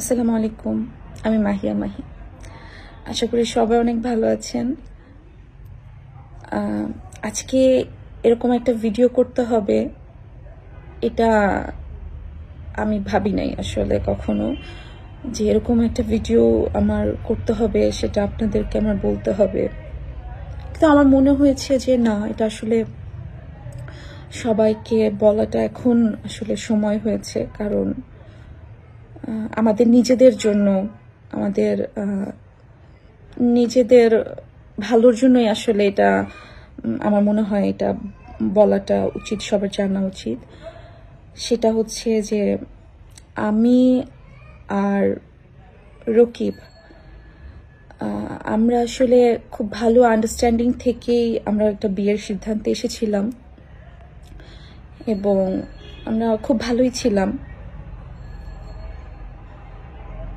আসসালামু আলাইকুম, আমি মাহিয়া মাহি। আশা করি সবাই অনেক ভালো আছেন। আজকে এরকম একটা ভিডিও করতে হবে, এটা আমি ভাবি নাই আসলে কখনো, যে এরকম একটা ভিডিও আমার করতে হবে, সেটা আপনাদেরকে আমার বলতে হবে। কিন্তু আমার মনে হয়েছে যে না, এটা আসলে সবাইকে বলাটা এখন আসলে সময় হয়েছে, কারণ আমাদের নিজেদের জন্য, আমাদের নিজেদের ভালোর জন্যই আসলে এটা আমার মনে হয় এটা বলাটা উচিত, সবার জানা উচিত। সেটা হচ্ছে যে আমি আর রকিব আমরা আসলে খুব ভালো আন্ডারস্ট্যান্ডিং থেকেই আমরা একটা বিয়ের সিদ্ধান্তে এসেছিলাম। এবং আমরা খুব ভালোই ছিলাম।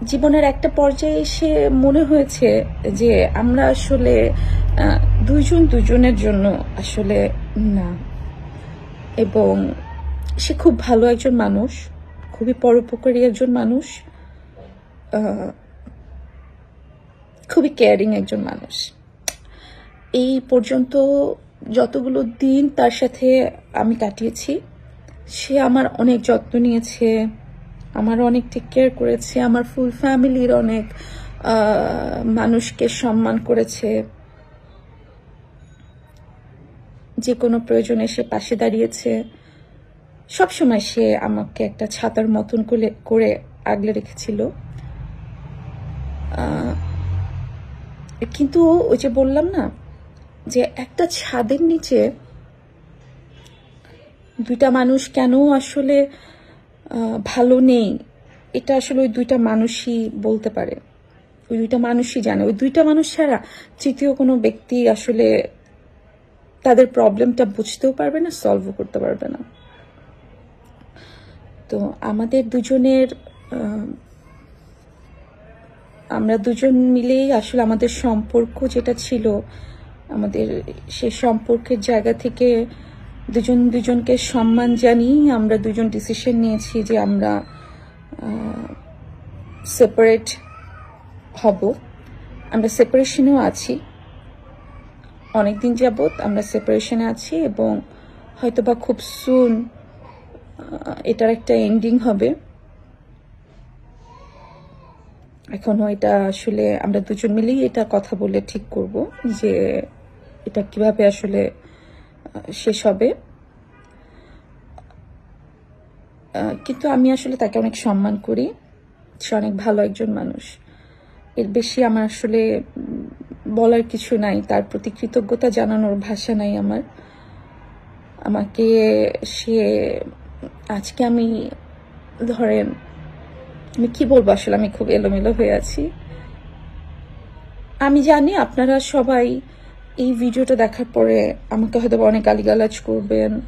জীবনের একটা পর্যায়ে এসে মনে হয়েছে যে আমরা আসলে আহ, দুইজন দুজনের জন্য আসলে না। এবং সে খুব ভালো একজন মানুষ খুবই পরোপকারী একজন মানুষ খুবই কেয়ারিং একজন মানুষ। এই পর্যন্ত যতগুলো দিন তার সাথে আমি কাটিয়েছি সে আমার অনেক যত্ন নিয়েছে। আমার অনেক টেক কেয়ার করেছে, আমার ফুল ফ্যামিলির অনেক মানুষকে সম্মান করেছে। যে কোনো প্রয়োজনে সে পাশে দাঁড়িয়েছে। সবসময় সে আমাকে একটা ছাতার মতন করে আগলে রেখেছিল। কিন্তু ওই যে বললাম না, যে একটা ছাদের নিচে দুইটা মানুষ কেন আসলে ভালো নেই। এটা আসলে ওই দুইটা মানুষই বলতে পারে। ওই দুইটা মানুষই জানে। ওই দুইটা মানুষ ছাড়া তৃতীয় কোনো ব্যক্তি আসলে তাদের প্রবলেমটা বুঝতেও পারবে না সলভও করতে পারবে না। তো আমাদের দুজনের আমরা দুজন মিলেই আসলে আমাদের সম্পর্ক যেটা ছিল, আমাদের সে সম্পর্কের জায়গা থেকে দুজন দুজনকে সম্মান জানিয়ে আমরা দুজন ডিসিশন নিয়েছি যে আমরা সেপারেট হব। আমরা সেপারেশনেও আছি। অনেক দিন যাবত আমরা সেপারেশনে আছি এবং হয়তোবা খুব সুন এটার একটা এন্ডিং হবে। এখনও এটা আসলে আমরা দুজন মিলেই এটা কথা বলে ঠিক করব যে এটা কীভাবে আসলে শেষ হবে। কিন্তু আমি আসলে তাকে অনেক সম্মান করি। সে অনেক ভালো একজন মানুষ। এর বেশি আমার আসলে বলার কিছু নাই। তার প্রতি কৃতজ্ঞতা জানানোর ভাষা নাই আমার। আমাকে সে, আজকে আমি ধরেন, আমি কি বলব আসলে? আমি খুব এলোমেলো হয়ে আছি। আমি জানি আপনারা সবাই এই ভিডিওটা দেখার পরে আমাকে হয়তো অনেক গালিগালাজ করবেন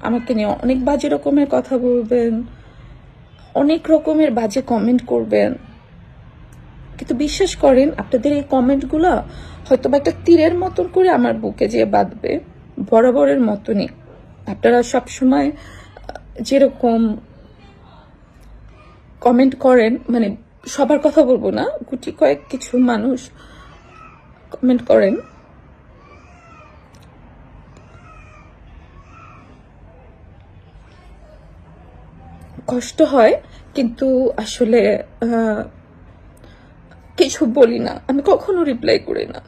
আমাকে নিয়ে অনেক বাজে রকমের কথা বলবেন অনেক রকমের বাজে কমেন্ট করবেন। কিন্তু বিশ্বাস করেন আপনাদের এই কমেন্টগুলো হয়তো বা একটা তীরের মতন করে আমার বুকে যেয়ে বাঁধবে বরাবরের মতনই। আপনারা সবসময় আহ, যেরকম কমেন্ট করেন মানে সবার কথা বলব না গুটি কয়েক কিছু মানুষ কমেন্ট করেন। কষ্ট হয়, কিন্তু আসলে কিছু বলি না। আমি কখনো রিপ্লাই করি না।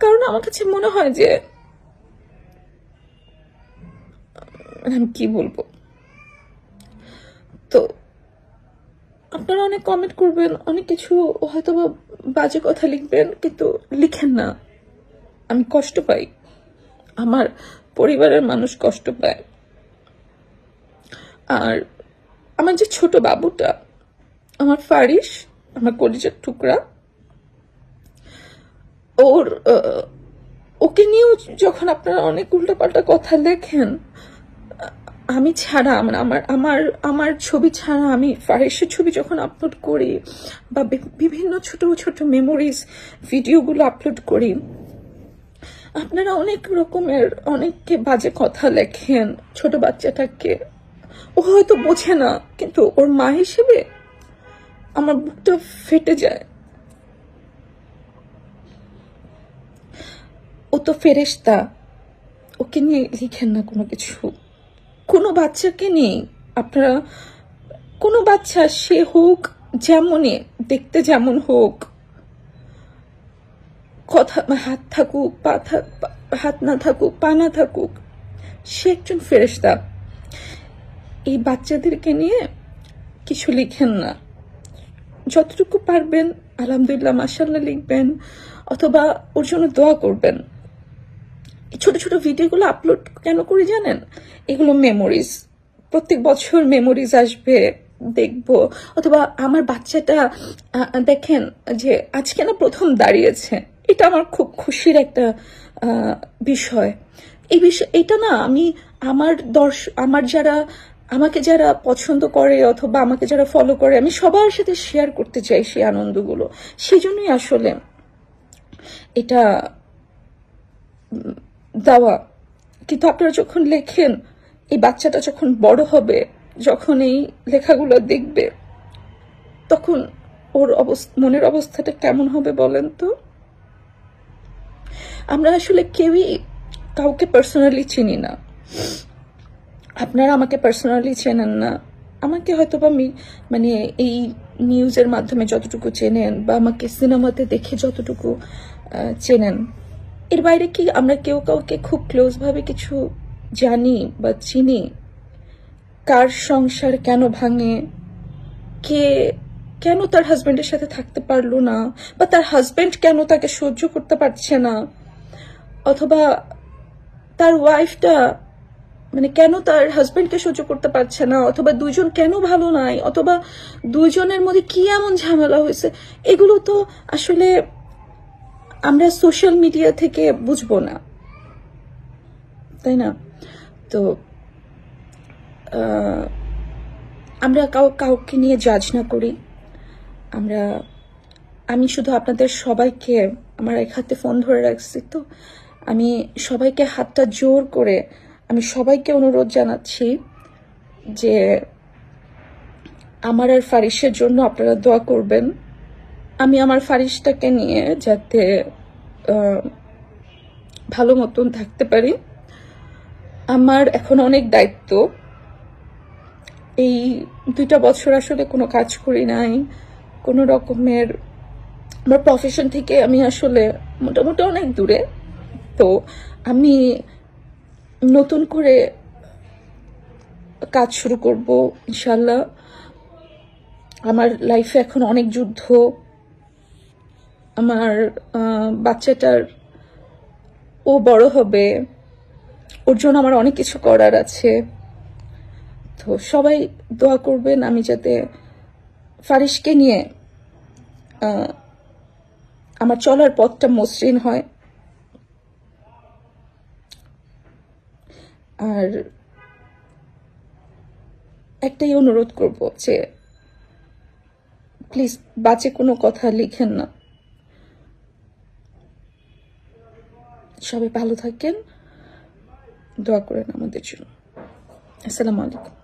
কারণ আমার কাছে মনে হয় যে আমি কি বলব? তো, আপনারা অনেক কমেন্ট করবেন, অনেক কিছু হয়তো বাজে কথা লিখবেন, কিন্তু লিখেন না। আমি কষ্ট পাই। আমার পরিবারের মানুষ কষ্ট পায়। আর আমার যে ছোট বাবুটা, আমার ফারিস আমার কলিজার টুকরা, ওর ওকে নিয়েও যখন আপনারা অনেক উল্টাপাল্টা কথা লেখেন, আমি ছাড়া মানে আমার আমার আমার ছবি ছাড়া আমি ফারিসের ছবি যখন আপলোড করি বা বিভিন্ন ছোট ছোট মেমোরিজ ভিডিওগুলো আপলোড করি, আপনারা অনেক রকমের, অনেককে বাজে কথা লেখেন, ছোট বাচ্চাটাকে। ও হয়তো বোঝে না, কিন্তু ওর মা হিসেবে আমার বুকটা ফেটে যায়। ও তো ফেরেশতা, ওকে নিয়ে লিখেন না কোনো কিছু। কোনো বাচ্চাকে নিয়ে আপনারা, কোনো বাচ্চা সে হোক যেমনই, দেখতে যেমন হোক, কথা হাত থাকুক, পা হাত না থাকুক, পা না থাকুক, সে একজন ফেরেশতা। এই বাচ্চাদেরকে নিয়ে কিছু লিখেন না। যতটুকু পারবেন, আলহামদুলিল্লাহ মাসাল্লাহ লিখবেন, অথবা ওর জন্য দোয়া করবেন। ছোট ছোট ভিডিওগুলো আপলোড কেন করে জানেন? এগুলো মেমোরিজ প্রত্যেক বছর মেমোরিজ আসবে, দেখব। অথবা আমার বাচ্চাটা দেখেন যে আজকে না প্রথম দাঁড়িয়েছে। এটা আমার খুব খুশির একটা বিষয়। এই বিষয়, এটা না আমি আমার দর্শ, আমার যারা আমাকে যারা পছন্দ করে অথবা আমাকে যারা ফলো করে, আমি সবার সাথে শেয়ার করতে চাই সেই আনন্দগুলো। সেই জন্যই আসলে এটা দেওয়া। কিন্তু আপনারা যখন লেখেন, এই বাচ্চাটা যখন বড় হবে, যখন এই লেখাগুলো দেখবে, তখন ওর অবস্থা, মনের অবস্থাটা কেমন হবে বলেন তো? আমরা আসলে কেউই কাউকে পার্সোনালি চিনি না। আপনারা আমাকে পার্সোনালি চেনেন না। আমাকে হয়তো বা মানে এই নিউজের মাধ্যমে যতটুকু চেনেন বা আমাকে সিনেমাতে দেখে যতটুকু চেনেন। এর বাইরে কি আমরা কেউ কাউকে খুব ক্লোজ ভাবে কিছু জানি বা চিনি? কার সংসার কেন ভাঙে? কে, কেন তার হাজবেন্ডের সাথে থাকতে পারল না? বা তার হাজবেন্ড কেন তাকে সহ্য করতে পারছে না? অথবা তার ওয়াইফটা মানে কেন তার হাজবেন্ডকে সহ্য করতে পারছে না? অথবা দুইজন কেন ভালো নাই? অথবা দুইজনের মধ্যে কি এমন ঝামেলা হয়েছে? এগুলো তো আসলে আমরা সোশ্যাল মিডিয়া থেকে বুঝব না। তাই না? তো আমরা কাউ, কাউকে নিয়ে জাজ না করি। আমরা, আমি শুধু আপনাদের সবাইকে, আমার এক হাতে ফোন ধরে রাখছি তো। আমি সবাইকে হাতটা জোর করে আমি সবাইকে অনুরোধ জানাচ্ছি যে আমার আর ফারিসের জন্য আপনারা দোয়া করবেন। আমি আমার ফারিসটাকে নিয়ে যাতে ভালো মতন থাকতে পারি। আমার এখন অনেক দায়িত্ব। এই দুইটা বছর আসলে কোনো কাজ করি নাই। কোনো রকমের আমার প্রফেশন থেকে আমি আসলে মোটামুটি অনেক দূরে। তো আমি নতুন করে কাজ শুরু করব ইনশাল্লাহ আমার লাইফে এখন অনেক যুদ্ধ। আমার বাচ্চাটার ও বড় হবে। ওর জন্য আমার অনেক কিছু করার আছে। তো সবাই দোয়া করবেন আমি যাতে ফারিসকে নিয়ে আমার চলার পথটা মসৃণ হয়। আর একটাই অনুরোধ করব যে প্লিজ বাজে কোনো কথা লিখেন না। সবাই ভালো থাকেন। দোয়া করেন আমাদের জন্য। আসসালামু আলাইকুম।